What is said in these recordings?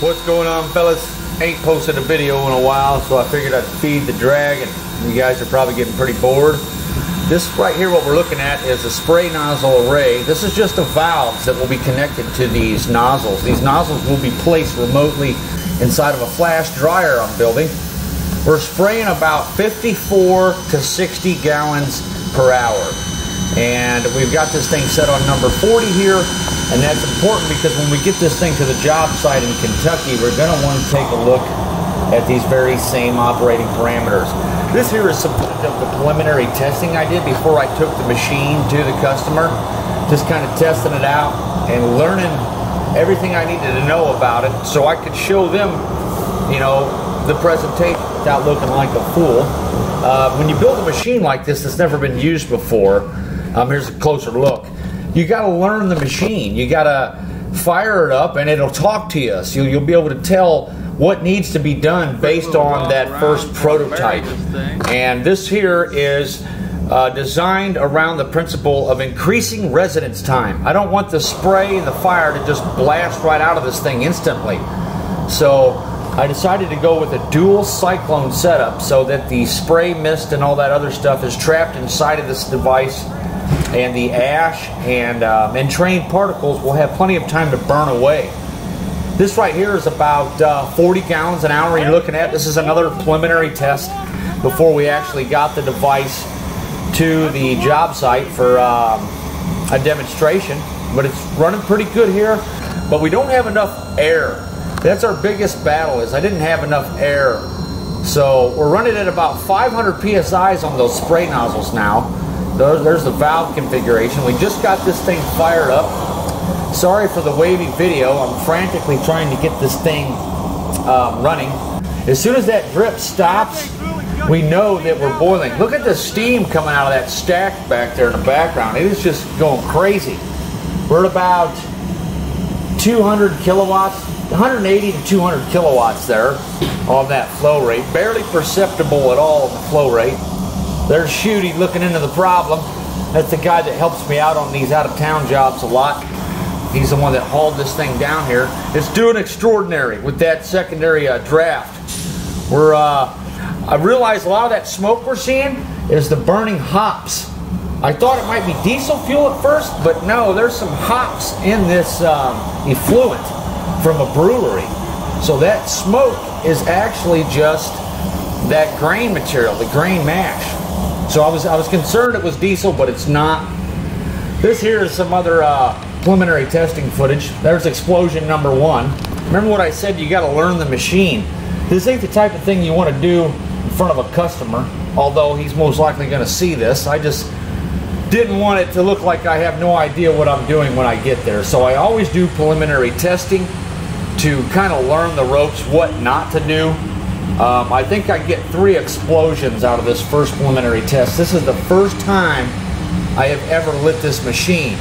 What's going on, fellas? Ain't posted a video in a while, so I figured I'd feed the dragon. you guys are probably getting pretty bored. This right here, what we're looking at, is a spray nozzle array. This is just the valves that will be connected to these nozzles. These nozzles will be placed remotely inside of a flash dryer I'm building. We're spraying about 54 to 60 gallons per hour. And we've got this thing set on number 40 here, and that's important because when we get this thing to the job site in Kentucky, we're going to want to take a look at these very same operating parameters. This here is some of the preliminary testing I did before I took the machine to the customer. Just kind of testing it out and learning everything I needed to know about it so I could show them, you know, the presentation without looking like a fool. Uh, when you build a machine like this that's never been used before, um, here's a closer look. You got to learn the machine. You got to fire it up, and it'll talk to you. So you'll be able to tell what needs to be done based on that first prototype. And this here is uh, designed around the principle of increasing residence time. I don't want the spray and the fire to just blast right out of this thing instantly. So I decided to go with a dual cyclone setup so that the spray mist and all that other stuff is trapped inside of this device and the ash and um, entrained particles will have plenty of time to burn away. This right here is about uh, 40 gallons an hour you're looking at. This is another preliminary test before we actually got the device to the job site for um, a demonstration. But it's running pretty good here, but we don't have enough air. That's our biggest battle is I didn't have enough air. So we're running at about 500 PSIs on those spray nozzles now. There's the valve configuration. We just got this thing fired up. Sorry for the wavy video. I'm frantically trying to get this thing um, running. As soon as that drip stops, we know that we're boiling. Look at the steam coming out of that stack back there in the background. It is just going crazy. We're at about 200 kilowatts, 180 to 200 kilowatts there on that flow rate. Barely perceptible at all the flow rate. There's Shooty looking into the problem. That's the guy that helps me out on these out of town jobs a lot. He's the one that hauled this thing down here. It's doing extraordinary with that secondary uh, draft. We're, uh, I realize a lot of that smoke we're seeing is the burning hops. I thought it might be diesel fuel at first, but no, there's some hops in this um, effluent from a brewery. So that smoke is actually just that grain material, the grain mash. So I was I was concerned it was diesel, but it's not. This here is some other uh, preliminary testing footage. There's explosion number one. Remember what I said? You got to learn the machine. This ain't the type of thing you want to do in front of a customer. Although he's most likely going to see this, I just didn't want it to look like I have no idea what I'm doing when I get there. So I always do preliminary testing to kind of learn the ropes, what not to do. Um, I think I get three explosions out of this first preliminary test. This is the first time I have ever lit this machine.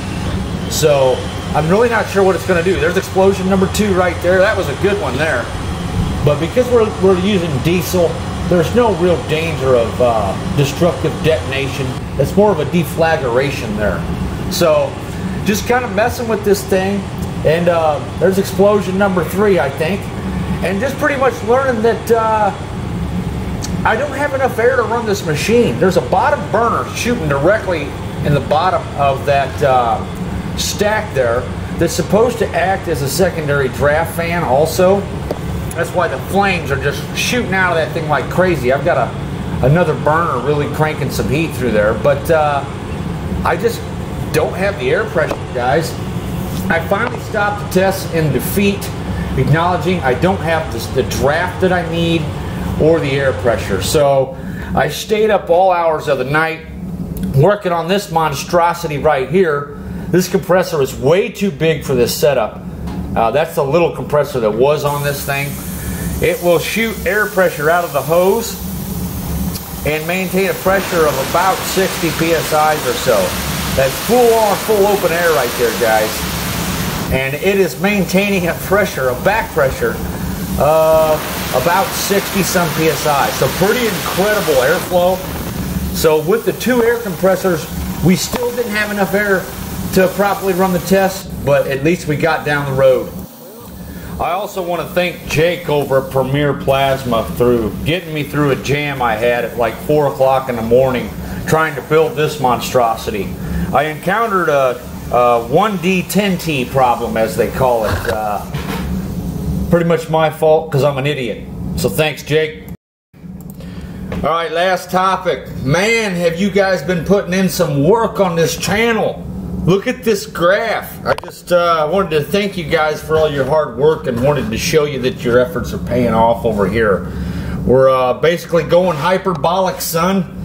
So I'm really not sure what it's going to do. There's explosion number two right there. That was a good one there. But because we're, we're using diesel, there's no real danger of uh, destructive detonation. It's more of a deflagration there. So just kind of messing with this thing. And uh, there's explosion number three, I think and just pretty much learning that uh, I don't have enough air to run this machine. There's a bottom burner shooting directly in the bottom of that uh, stack there that's supposed to act as a secondary draft fan also. That's why the flames are just shooting out of that thing like crazy. I've got a another burner really cranking some heat through there, but uh, I just don't have the air pressure, guys. I finally stopped the test in defeat acknowledging I don't have this, the draft that I need or the air pressure. So I stayed up all hours of the night working on this monstrosity right here. This compressor is way too big for this setup. Uh, that's the little compressor that was on this thing. It will shoot air pressure out of the hose and maintain a pressure of about 60 psi's or so. That's full on, full open air right there, guys and it is maintaining a pressure, a back pressure, uh, about 60 some psi. So pretty incredible airflow. So with the two air compressors, we still didn't have enough air to properly run the test, but at least we got down the road. I also want to thank Jake over at Premier Plasma through getting me through a jam I had at like 4 o'clock in the morning trying to build this monstrosity. I encountered a, a 1D10T problem, as they call it. Uh, pretty much my fault because I'm an idiot. So thanks, Jake. All right, last topic. Man, have you guys been putting in some work on this channel? Look at this graph. I just uh, wanted to thank you guys for all your hard work and wanted to show you that your efforts are paying off over here. We're uh, basically going hyperbolic, son.